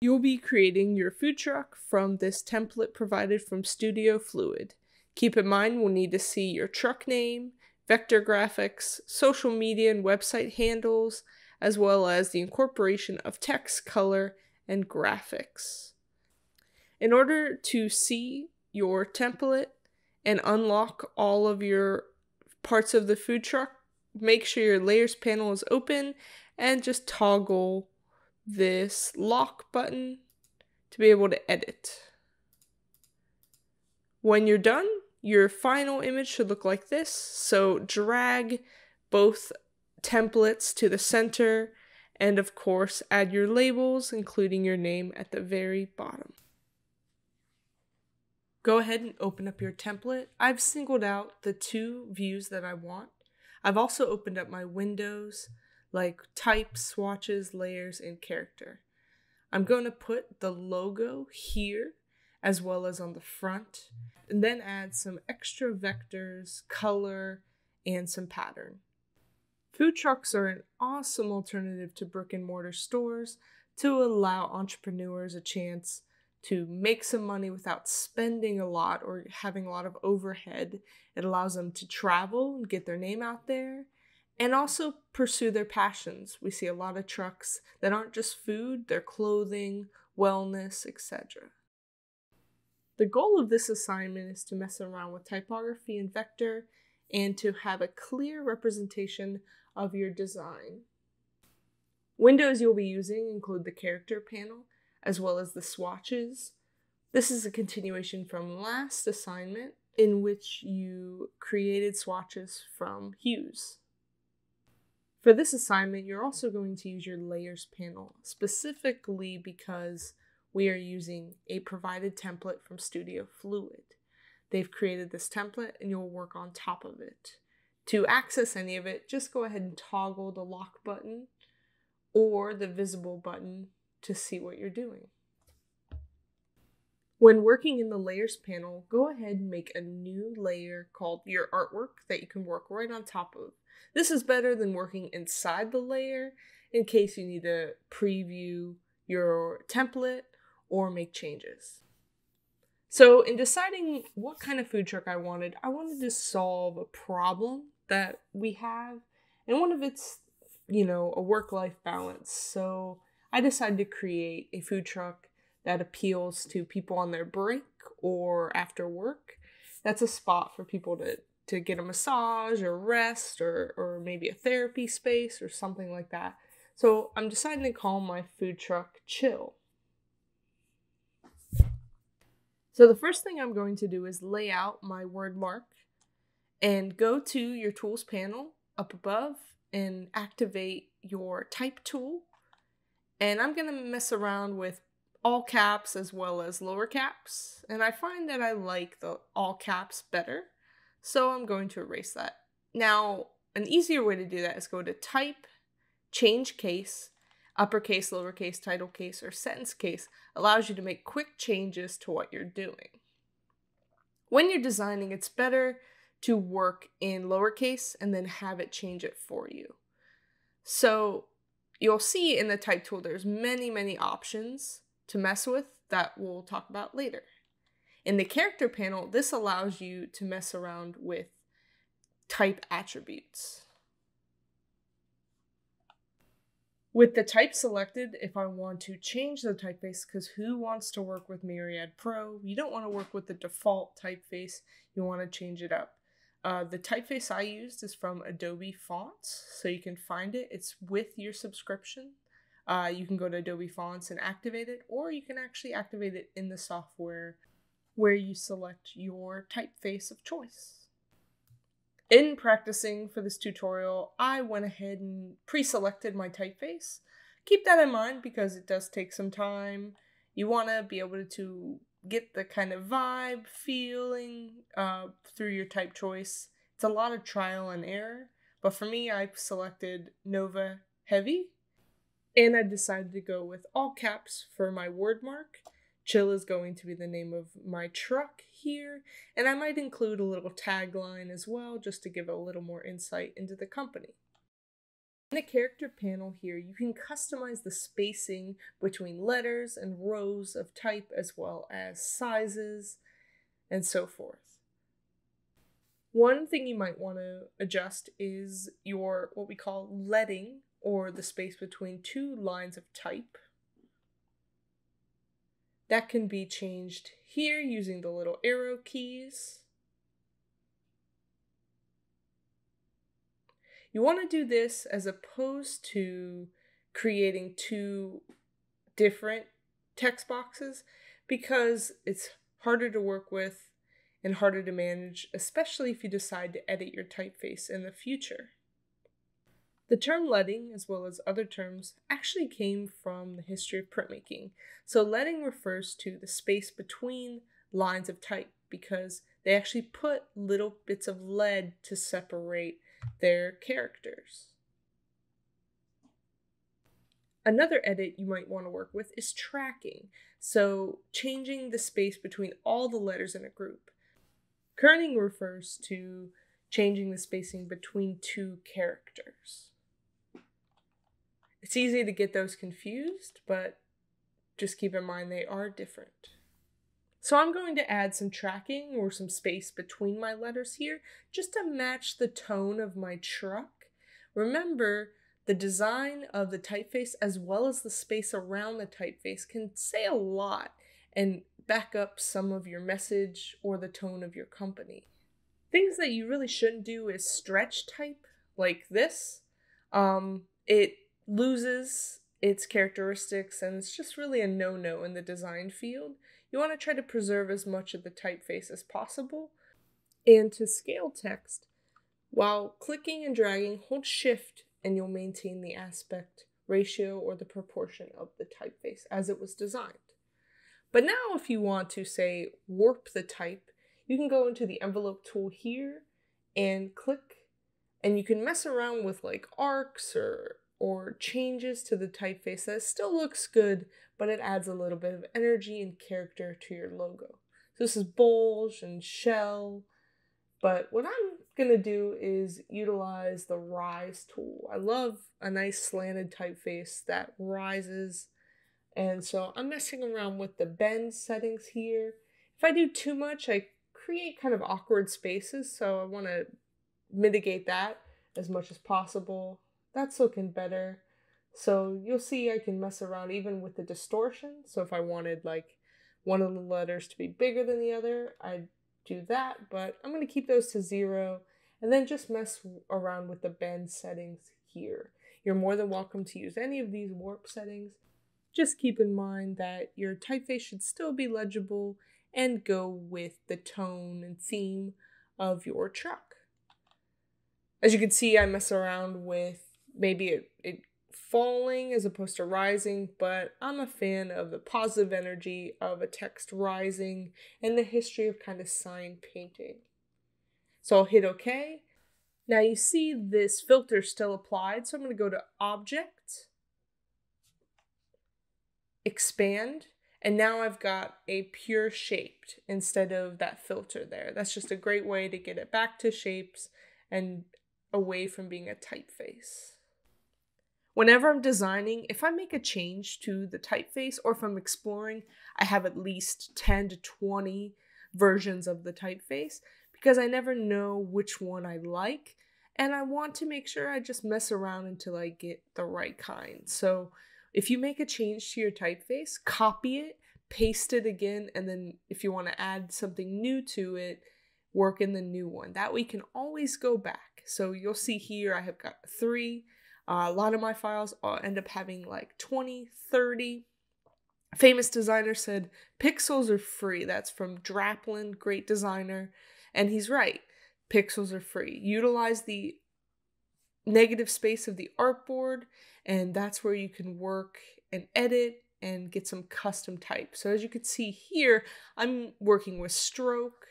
You'll be creating your food truck from this template provided from Studio Fluid. Keep in mind we'll need to see your truck name, vector graphics, social media and website handles, as well as the incorporation of text, color, and graphics. In order to see your template and unlock all of your parts of the food truck, make sure your layers panel is open and just toggle this lock button to be able to edit. When you're done, your final image should look like this. So drag both templates to the center and of course add your labels including your name at the very bottom. Go ahead and open up your template. I've singled out the two views that I want. I've also opened up my windows like type, swatches, layers, and character. I'm going to put the logo here as well as on the front and then add some extra vectors, color, and some pattern. Food trucks are an awesome alternative to brick and mortar stores to allow entrepreneurs a chance to make some money without spending a lot or having a lot of overhead. It allows them to travel and get their name out there and also pursue their passions. We see a lot of trucks that aren't just food, they're clothing, wellness, etc. The goal of this assignment is to mess around with typography and vector and to have a clear representation of your design. Windows you'll be using include the character panel, as well as the swatches. This is a continuation from last assignment in which you created swatches from hues. For this assignment, you're also going to use your layers panel, specifically because we are using a provided template from Studio Fluid. They've created this template and you'll work on top of it. To access any of it, just go ahead and toggle the lock button or the visible button to see what you're doing. When working in the layers panel, go ahead and make a new layer called your artwork that you can work right on top of. This is better than working inside the layer in case you need to preview your template or make changes. So, in deciding what kind of food truck I wanted, I wanted to solve a problem that we have, and one of it's, you know, a work life balance. So, I decided to create a food truck that appeals to people on their break or after work. That's a spot for people to to get a massage or rest or or maybe a therapy space or something like that. So I'm deciding to call my food truck Chill. So the first thing I'm going to do is lay out my word mark and go to your tools panel up above and activate your type tool and I'm going to mess around with all caps as well as lower caps. And I find that I like the all caps better. So I'm going to erase that. Now, an easier way to do that is go to type, change case, uppercase, lowercase, title case, or sentence case allows you to make quick changes to what you're doing. When you're designing, it's better to work in lowercase and then have it change it for you. So you'll see in the type tool there's many, many options to mess with that we'll talk about later. In the character panel, this allows you to mess around with type attributes. With the type selected, if I want to change the typeface, because who wants to work with Myriad Pro? You don't want to work with the default typeface, you want to change it up. Uh, the typeface I used is from Adobe Fonts, so you can find it. It's with your subscription. Uh, you can go to Adobe Fonts and activate it, or you can actually activate it in the software where you select your typeface of choice. In practicing for this tutorial, I went ahead and pre-selected my typeface. Keep that in mind because it does take some time. You want to be able to get the kind of vibe, feeling uh, through your type choice. It's a lot of trial and error, but for me, I selected Nova Heavy, and I decided to go with all caps for my word mark. Chill is going to be the name of my truck here, and I might include a little tagline as well just to give a little more insight into the company. In the character panel here, you can customize the spacing between letters and rows of type as well as sizes and so forth. One thing you might want to adjust is your what we call leading or the space between two lines of type. That can be changed here using the little arrow keys. You want to do this as opposed to creating two different text boxes because it's harder to work with and harder to manage, especially if you decide to edit your typeface in the future. The term leading, as well as other terms, actually came from the history of printmaking. So, leading refers to the space between lines of type because they actually put little bits of lead to separate their characters. Another edit you might want to work with is tracking, so changing the space between all the letters in a group. Kerning refers to changing the spacing between two characters. It's easy to get those confused, but just keep in mind they are different. So I'm going to add some tracking or some space between my letters here just to match the tone of my truck. Remember, the design of the typeface as well as the space around the typeface can say a lot and back up some of your message or the tone of your company. Things that you really shouldn't do is stretch type like this. Um, it loses its characteristics and it's just really a no no in the design field. You want to try to preserve as much of the typeface as possible. And to scale text, while clicking and dragging, hold shift and you'll maintain the aspect ratio or the proportion of the typeface as it was designed. But now if you want to say warp the type, you can go into the envelope tool here and click and you can mess around with like arcs or or changes to the typeface that still looks good, but it adds a little bit of energy and character to your logo. So this is bulge and shell, but what I'm gonna do is utilize the rise tool. I love a nice slanted typeface that rises and so I'm messing around with the bend settings here. If I do too much, I create kind of awkward spaces, so I want to mitigate that as much as possible. That's looking better. So you'll see I can mess around even with the distortion. So if I wanted like one of the letters to be bigger than the other, I'd do that, but I'm going to keep those to zero and then just mess around with the bend settings here. You're more than welcome to use any of these warp settings. Just keep in mind that your typeface should still be legible and go with the tone and theme of your truck. As you can see, I mess around with maybe it, it falling as opposed to rising, but I'm a fan of the positive energy of a text rising and the history of kind of sign painting. So I'll hit OK. Now you see this filter still applied, so I'm going to go to Object, expand and now I've got a pure shaped instead of that filter there. That's just a great way to get it back to shapes and away from being a typeface. Whenever I'm designing, if I make a change to the typeface or if I'm exploring, I have at least 10 to 20 versions of the typeface because I never know which one I like and I want to make sure I just mess around until I get the right kind. So if you make a change to your typeface, copy it, paste it again, and then if you want to add something new to it, work in the new one. That way you can always go back. So you'll see here I have got three. Uh, a lot of my files I'll end up having like 20, 30. Famous designer said pixels are free. That's from Draplin, great designer. And he's right. Pixels are free. Utilize the negative space of the artboard and that's where you can work and edit and get some custom type. So as you can see here, I'm working with stroke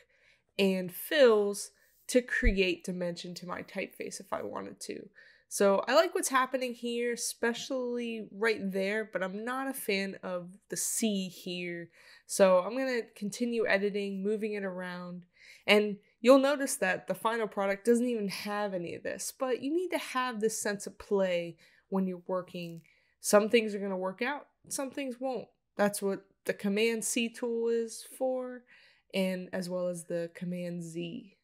and fills to create dimension to my typeface if I wanted to. So I like what's happening here, especially right there, but I'm not a fan of the C here. So I'm going to continue editing, moving it around. And You'll notice that the final product doesn't even have any of this, but you need to have this sense of play when you're working. Some things are going to work out, some things won't. That's what the Command C tool is for, and as well as the Command Z.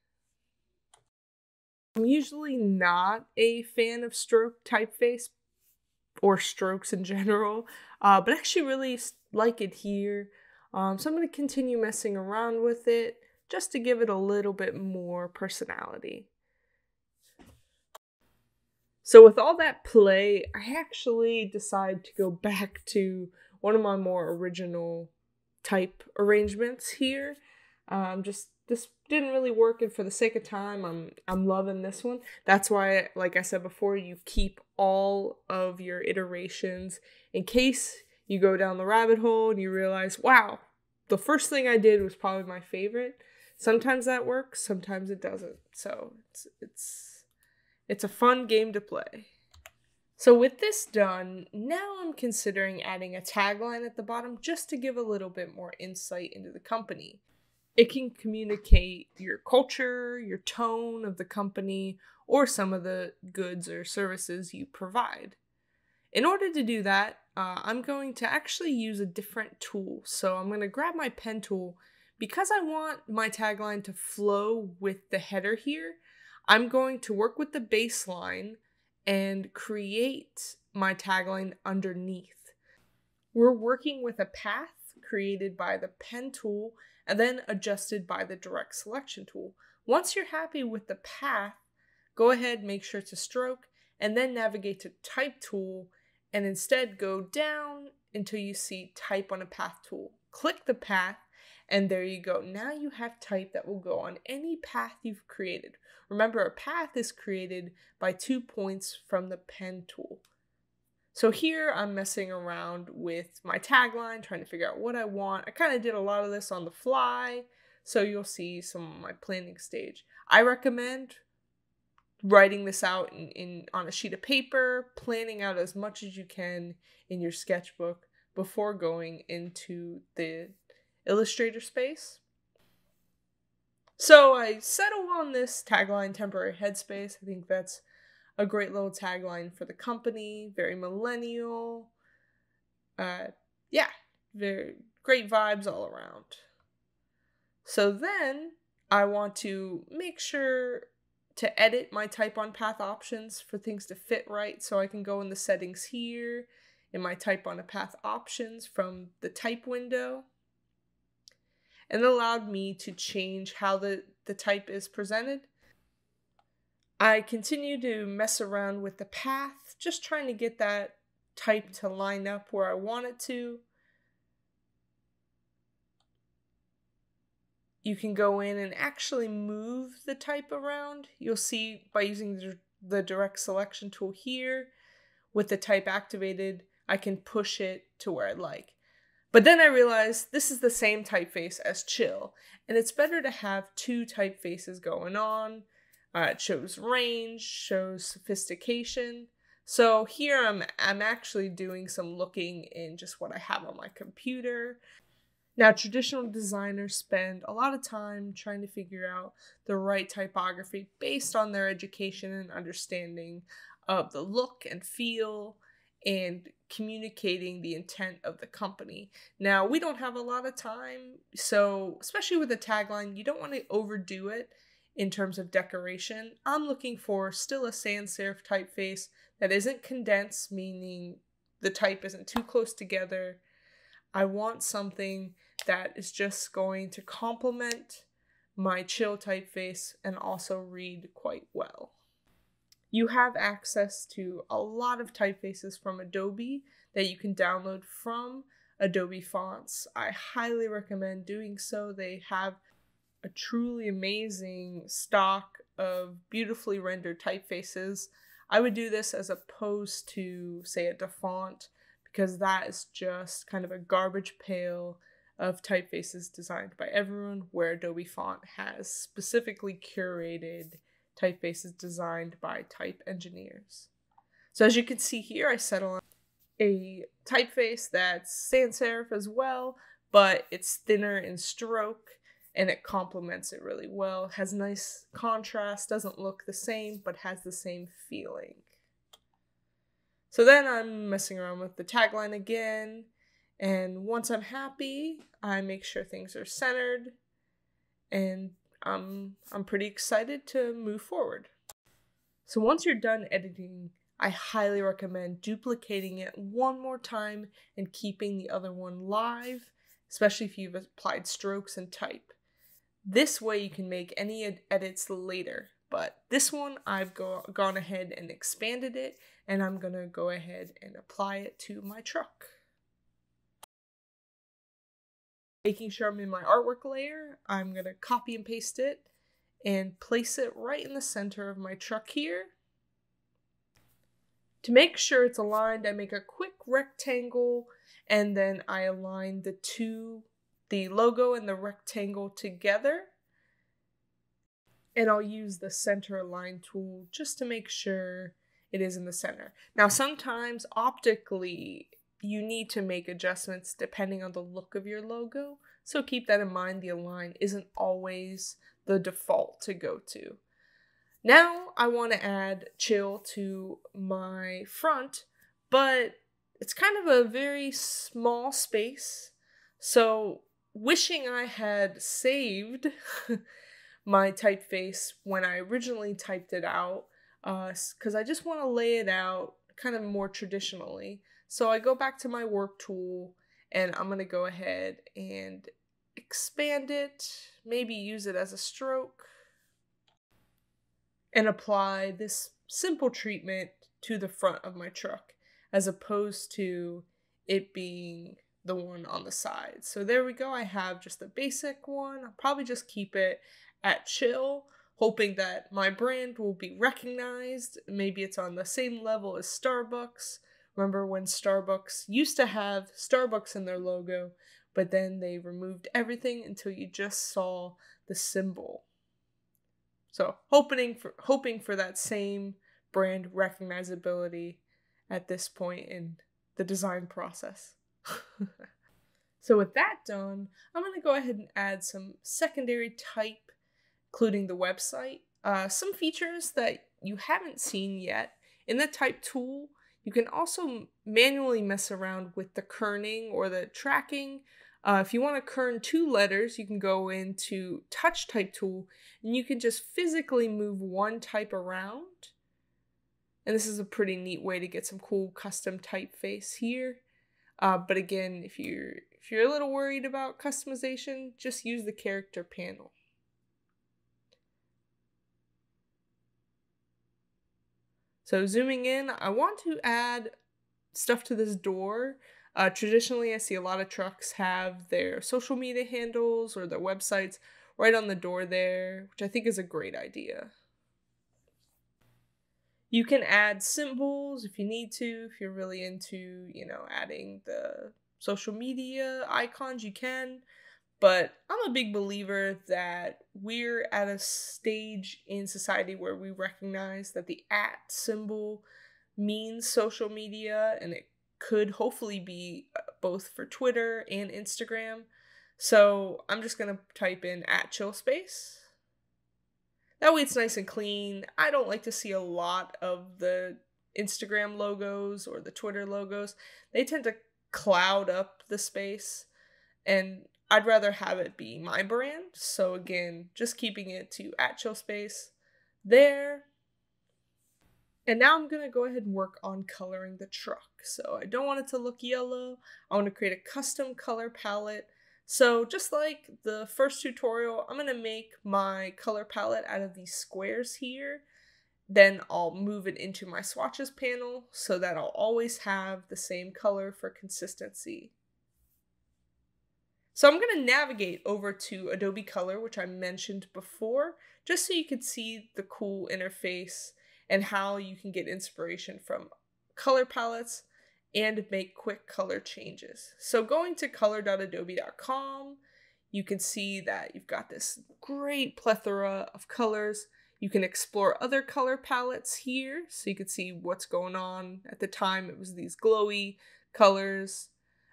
I'm usually not a fan of stroke typeface or strokes in general, uh, but I actually really like it here. Um, so I'm going to continue messing around with it just to give it a little bit more personality. So with all that play, I actually decide to go back to one of my more original type arrangements here. Um, just this didn't really work, and for the sake of time, I'm I'm loving this one. That's why, like I said before, you keep all of your iterations in case you go down the rabbit hole and you realize, wow, the first thing I did was probably my favorite. Sometimes that works, sometimes it doesn't. So it's it's it's a fun game to play. So with this done, now I'm considering adding a tagline at the bottom just to give a little bit more insight into the company. It can communicate your culture, your tone of the company, or some of the goods or services you provide. In order to do that, uh, I'm going to actually use a different tool. So I'm going to grab my pen tool. Because I want my tagline to flow with the header here, I'm going to work with the baseline and create my tagline underneath. We're working with a path created by the pen tool and then adjusted by the direct selection tool. Once you're happy with the path, go ahead, make sure to stroke, and then navigate to type tool and instead go down until you see type on a path tool. Click the path and there you go. Now you have type that will go on any path you've created. Remember, a path is created by two points from the pen tool. So here I'm messing around with my tagline, trying to figure out what I want. I kind of did a lot of this on the fly, so you'll see some of my planning stage. I recommend writing this out in, in on a sheet of paper, planning out as much as you can in your sketchbook before going into the Illustrator space. So I settle on this tagline temporary headspace. I think that's a great little tagline for the company, very millennial. Uh, yeah, very great vibes all around. So then I want to make sure to edit my type on path options for things to fit right. So I can go in the settings here in my type on a path options from the type window. And allowed me to change how the, the type is presented. I continue to mess around with the path, just trying to get that type to line up where I want it to. You can go in and actually move the type around. You'll see by using the, the direct selection tool here, with the type activated, I can push it to where I'd like. But then I realized this is the same typeface as chill, and it's better to have two typefaces going on uh, it shows range, shows sophistication. So here I'm I'm actually doing some looking in just what I have on my computer. Now traditional designers spend a lot of time trying to figure out the right typography based on their education and understanding of the look and feel and communicating the intent of the company. Now, we don't have a lot of time, so especially with a tagline, you don't want to overdo it in terms of decoration. I'm looking for still a sans serif typeface that isn't condensed, meaning the type isn't too close together. I want something that is just going to complement my chill typeface and also read quite well. You have access to a lot of typefaces from Adobe that you can download from Adobe Fonts. I highly recommend doing so. They have a truly amazing stock of beautifully rendered typefaces. I would do this as opposed to, say, a DaFont, because that is just kind of a garbage pail of typefaces designed by everyone, where Adobe Font has specifically curated typefaces designed by type engineers. So as you can see here, I settle on a typeface that's sans serif as well, but it's thinner in stroke and it complements it really well. Has nice contrast, doesn't look the same, but has the same feeling. So then I'm messing around with the tagline again, and once I'm happy, I make sure things are centered, and I'm I'm pretty excited to move forward. So once you're done editing, I highly recommend duplicating it one more time and keeping the other one live, especially if you've applied strokes and type. This way you can make any ed- edits later, but this one I've go- gone ahead and expanded it and I'm gonna go ahead and apply it to my truck. Making sure I'm in my artwork layer, I'm gonna copy and paste it and place it right in the center of my truck here. To make sure it's aligned, I make a quick rectangle and then I align the two, the logo and the rectangle together. And I'll use the center align tool just to make sure it is in the center. Now, sometimes optically, you need to make adjustments depending on the look of your logo. So keep that in mind. The align isn't always the default to go to. Now I want to add chill to my front, but it's kind of a very small space. So wishing I had saved my typeface when I originally typed it out, because uh, I just want to lay it out kind of more traditionally. So I go back to my work tool and I'm going to go ahead and expand it, maybe use it as a stroke, and apply this simple treatment to the front of my truck as opposed to it being the one on the side. So there we go. I have just the basic one. I'll probably just keep it at chill, hoping that my brand will be recognized. Maybe it's on the same level as Starbucks. Remember when Starbucks used to have Starbucks in their logo, but then they removed everything until you just saw the symbol. So hoping for hoping for that same brand recognizability at this point in the design process. so with that done, I'm going to go ahead and add some secondary type, including the website, uh, some features that you haven't seen yet. In the type tool, you can also manually mess around with the kerning or the tracking uh, if you want to kern two letters, you can go into touch type tool and you can just physically move one type around. And this is a pretty neat way to get some cool custom typeface here. Uh, but again, if you're if you're a little worried about customization, just use the character panel. So zooming in, I want to add stuff to this door uh, traditionally, I see a lot of trucks have their social media handles or their websites right on the door there, which I think is a great idea. You can add symbols if you need to, if you're really into, you know, adding the social media icons, you can. But I'm a big believer that we're at a stage in society where we recognize that the at symbol means social media and it could hopefully be uh, both for Twitter and Instagram. So I'm just gonna type in at chill space. That way it's nice and clean. I don't like to see a lot of the Instagram logos or the Twitter logos. They tend to cloud up the space and I'd rather have it be my brand. So again, just keeping it to at chill space there and now I'm going to go ahead and work on coloring the truck. So I don't want it to look yellow. I want to create a custom color palette. So just like the first tutorial, I'm going to make my color palette out of these squares here. Then I'll move it into my swatches panel so that I'll always have the same color for consistency. So I'm going to navigate over to Adobe Color, which I mentioned before, just so you can see the cool interface and how you can get inspiration from color palettes and make quick color changes. So going to color.adobe.com, you can see that you've got this great plethora of colors. You can explore other color palettes here, so you can see what's going on. At the time, it was these glowy colors.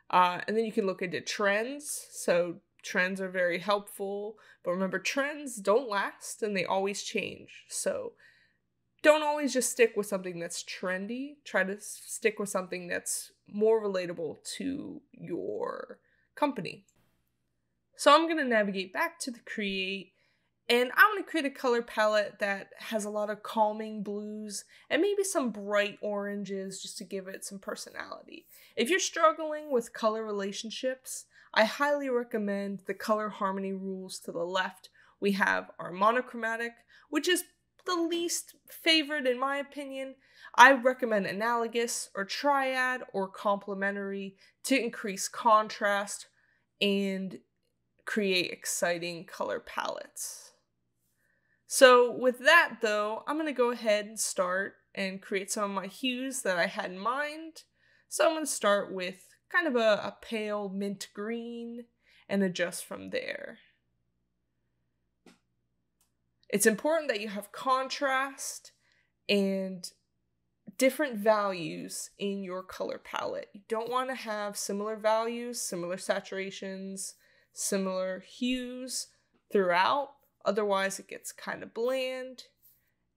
Uh, and then you can look into trends. So trends are very helpful, but remember, trends don't last and they always change. So don't always just stick with something that's trendy. Try to stick with something that's more relatable to your company. So I'm going to navigate back to the create and I want to create a color palette that has a lot of calming blues and maybe some bright oranges just to give it some personality. If you're struggling with color relationships, I highly recommend the color harmony rules to the left. We have our monochromatic, which is the least favored in my opinion. I recommend analogous or triad or complementary to increase contrast and create exciting color palettes. So with that though, I'm going to go ahead and start and create some of my hues that I had in mind. So I'm going to start with kind of a, a pale mint green and adjust from there. It's important that you have contrast and different values in your color palette. You don't want to have similar values, similar saturations, similar hues throughout Otherwise, it gets kind of bland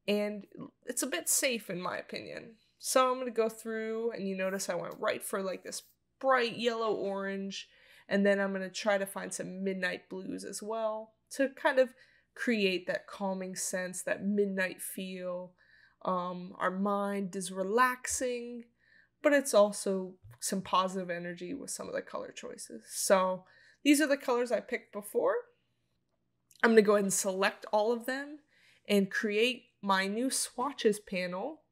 and it's a bit safe in my opinion. So I'm going to go through and you notice I went right for like this bright yellow orange and then I'm going to try to find some midnight blues as well to kind of create that calming sense, that midnight feel. Um, our mind is relaxing, but it's also some positive energy with some of the color choices. So these are the colors I picked before. I'm going to go ahead and select all of them and create my new swatches panel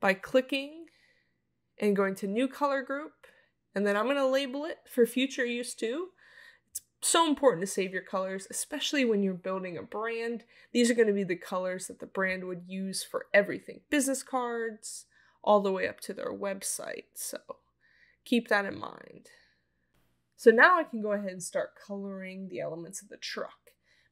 by clicking and going to new color group. And then I'm going to label it for future use too. So important to save your colors, especially when you're building a brand. These are going to be the colors that the brand would use for everything business cards, all the way up to their website. So keep that in mind. So now I can go ahead and start coloring the elements of the truck.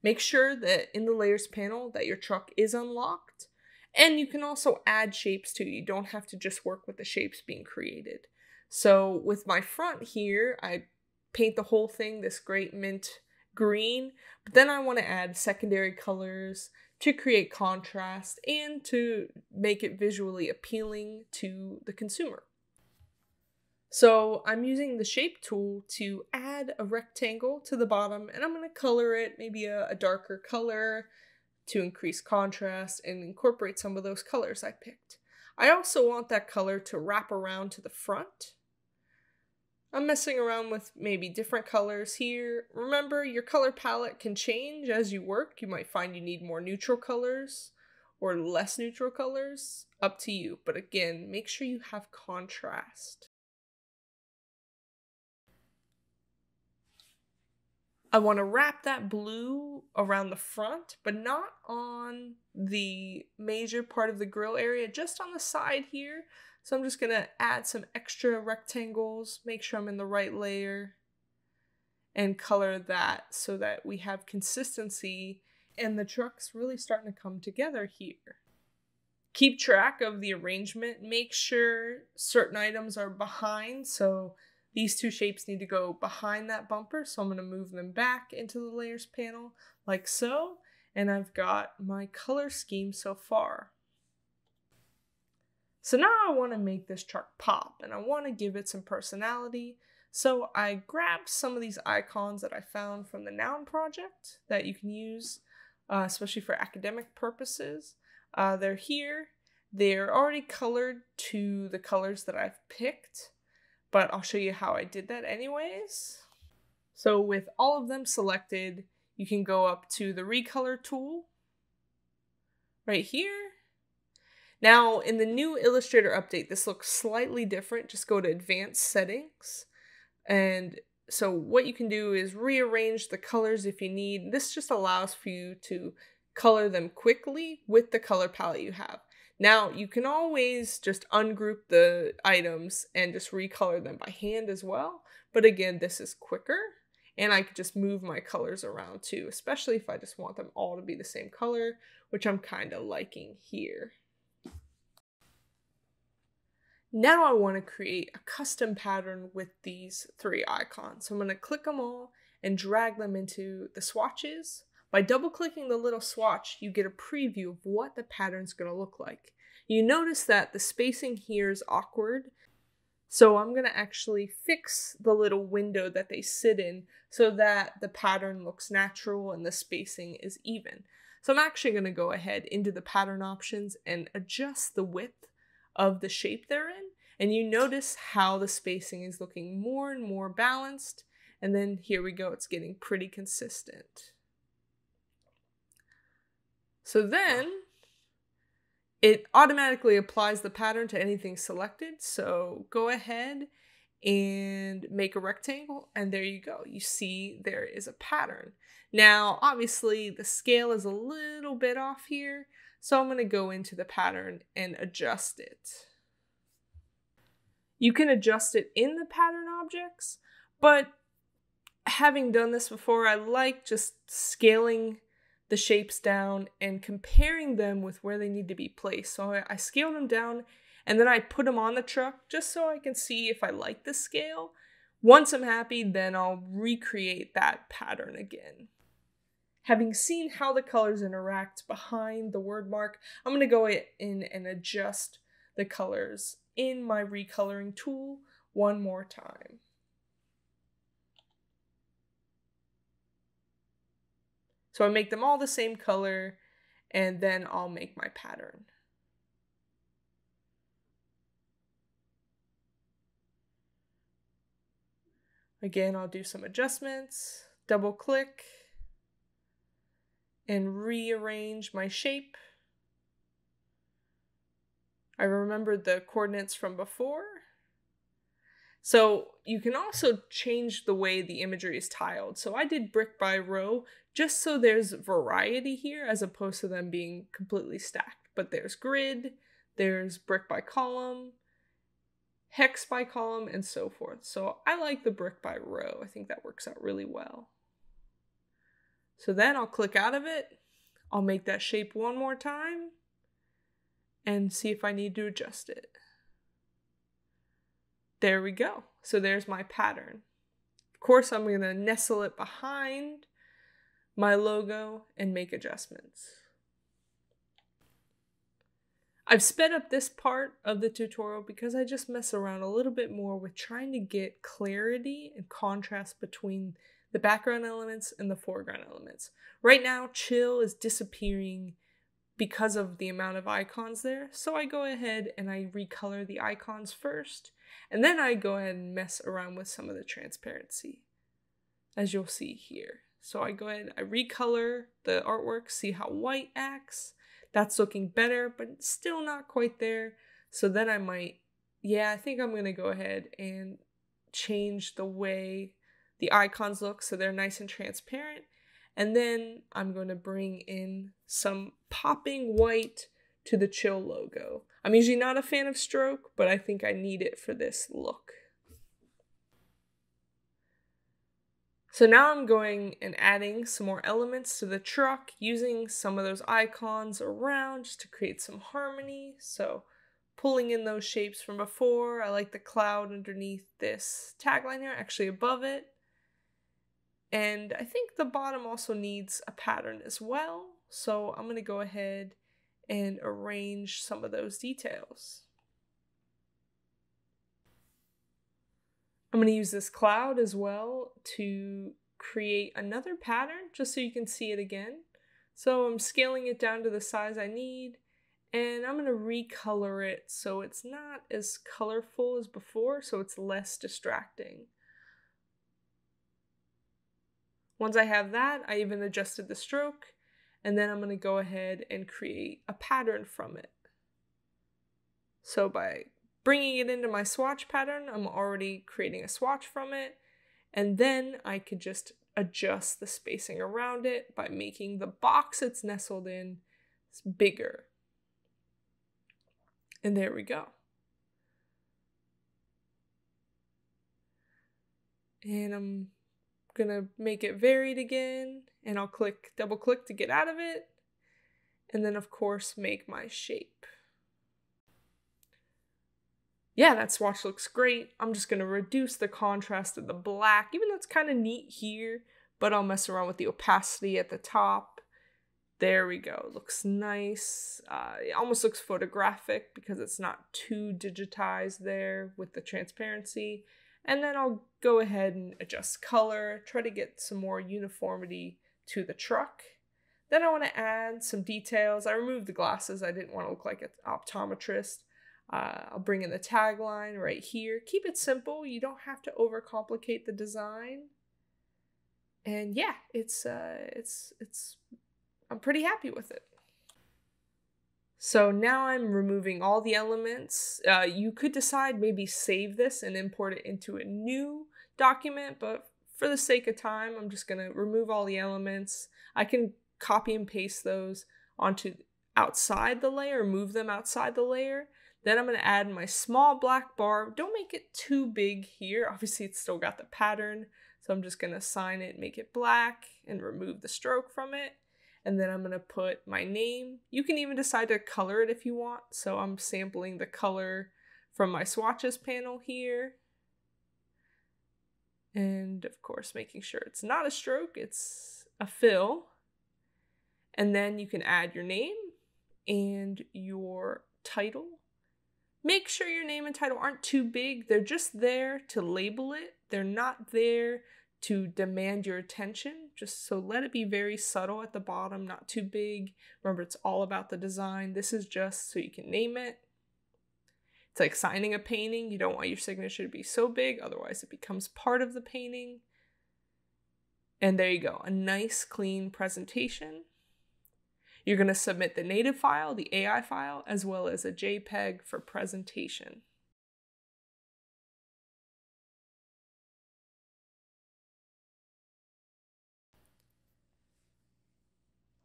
Make sure that in the layers panel that your truck is unlocked. And you can also add shapes too. You don't have to just work with the shapes being created. So with my front here, I paint the whole thing this great mint green, but then I want to add secondary colors to create contrast and to make it visually appealing to the consumer. So I'm using the shape tool to add a rectangle to the bottom and I'm going to color it maybe a, a, darker color to increase contrast and incorporate some of those colors I picked. I also want that color to wrap around to the front. I'm messing around with maybe different colors here. Remember, your color palette can change as you work. You might find you need more neutral colors or less neutral colors. Up to you. But again, make sure you have contrast. I want to wrap that blue around the front, but not on the major part of the grill area, just on the side here. So I'm just going to add some extra rectangles, make sure I'm in the right layer, and color that so that we have consistency and the truck's really starting to come together here. Keep track of the arrangement. Make sure certain items are behind, so these two shapes need to go behind that bumper, so I'm going to move them back into the layers panel like so, and I've got my color scheme so far. So now I want to make this truck pop, and I want to give it some personality, so I grabbed some of these icons that I found from the Noun project that you can use, uh, especially for academic purposes. Uh, they're here. They're already colored to the colors that I've picked but I'll show you how I did that anyways. So with all of them selected, you can go up to the recolor tool right here. Now in the new Illustrator update, this looks slightly different. Just go to advanced settings. And so what you can do is rearrange the colors if you need. This just allows for you to color them quickly with the color palette you have. Now, you can always just ungroup the items and just recolor them by hand as well. But again, this is quicker and I could just move my colors around too, especially if I just want them all to be the same color, which I'm kind of liking here. Now I want to create a custom pattern with these three icons. So I'm going to click them all and drag them into the swatches. By double clicking the little swatch, you get a preview of what the pattern's going to look like. You notice that the spacing here is awkward. So I'm going to actually fix the little window that they sit in so that the pattern looks natural and the spacing is even. So I'm actually going to go ahead into the pattern options and adjust the width of the shape they're in. And you notice how the spacing is looking more and more balanced. And then here we go, it's getting pretty consistent. So then it automatically applies the pattern to anything selected. So go ahead and make a rectangle and there you go. You see there is a pattern. Now, obviously the scale is a little bit off here. So I'm going to go into the pattern and adjust it. You can adjust it in the pattern objects, but having done this before, I like just scaling the shapes down and comparing them with where they need to be placed. So I, scale them down and then I put them on the truck just so I can see if I like the scale. Once I'm happy, then I'll recreate that pattern again. Having seen how the colors interact behind the word mark, I'm going to go in and adjust the colors in my recoloring tool one more time. So I make them all the same color and then I'll make my pattern. Again, I'll do some adjustments, double click, and rearrange my shape. I remembered the coordinates from before. So you can also change the way the imagery is tiled. So I did brick by row just so there's variety here as opposed to them being completely stacked. But there's grid, there's brick by column, hex by column, and so forth. So I like the brick by row. I think that works out really well. So then I'll click out of it. I'll make that shape one more time and see if I need to adjust it. There we go. So there's my pattern. Of course, I'm going to nestle it behind my logo and make adjustments. I've sped up this part of the tutorial because I just mess around a little bit more with trying to get clarity and contrast between the background elements and the foreground elements. Right now, chill is disappearing because of the amount of icons there, so I go ahead and I recolor the icons first, and then I go ahead and mess around with some of the transparency, as you'll see here. So I go ahead, I recolor the artwork, see how white acts. That's looking better, but still not quite there. So then I might, yeah, I think I'm gonna go ahead and change the way the icons look so they're nice and transparent. And then I'm going to bring in some popping white to the chill logo. I'm usually not a fan of stroke, but I think I need it for this look. So now I'm going and adding some more elements to the truck using some of those icons around just to create some harmony. So pulling in those shapes from before. I like the cloud underneath this tagline here, actually above it. And I think the bottom also needs a pattern as well. So I'm going to go ahead and arrange some of those details. I'm going to use this cloud as well to create another pattern just so you can see it again. So I'm scaling it down to the size I need and I'm going to recolor it so it's not as colorful as before so it's less distracting. Once I have that, I even adjusted the stroke, and then I'm going to go ahead and create a pattern from it. So by bringing it into my swatch pattern, I'm already creating a swatch from it, and then I could just adjust the spacing around it by making the box it's nestled in bigger. And there we go. And I'm gonna make it varied again and I'll click double click to get out of it and then of course make my shape. yeah, that swatch looks great. I'm just to reduce the contrast of the black, even though it's kind of neat here, but I'll mess around with the opacity at the top. There we go. Looks nice. Uh, it almost looks photographic because it's not too digitized there with the transparency. And then I'll go ahead and adjust color, try to get some more uniformity to the truck. Then I want to add some details. I removed the glasses. I didn't want to look like an optometrist. Uh, I'll bring in the tagline right here. Keep it simple. You don't have to overcomplicate the design. And yeah, it's uh, it's it's. I'm pretty happy with it. So now I'm removing all the elements. Uh, you could decide maybe save this and import it into a new document, but for the sake of time, I'm just gonna remove all the elements. I can copy and paste those onto outside the layer, move them outside the layer. Then I'm to add my small black bar. Don't make it too big here. Obviously, it's still got the pattern. So I'm just going to assign it, make it black, and remove the stroke from it. And then I'm going to put my name. You can even decide to color it if you want. So I'm sampling the color from my swatches panel here. And of course, making sure it's not a stroke, it's a fill. And then you can add your name and your title. Make sure your name and title aren't too big. They're just there to label it. They're not there to demand your attention. Just so let it be very subtle at the bottom, not too big. Remember, it's all about the design. This is just so you can name it. It's like signing a painting. You don't want your signature to be so big, otherwise, it becomes part of the painting. And there you go, a nice, clean presentation. You're going to submit the native file, the AI file, as well as a JPEG for presentation.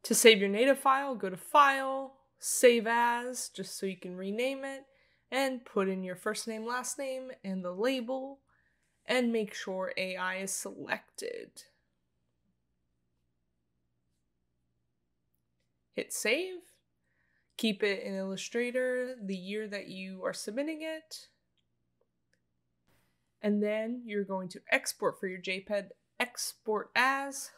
To save your native file, go to File, Save As, just so you can rename it, and put in your first name, last name, and the label, and make sure AI is selected. hit save, keep it in Illustrator the year that you are submitting it, and then you're going to export for your JPEG, export as,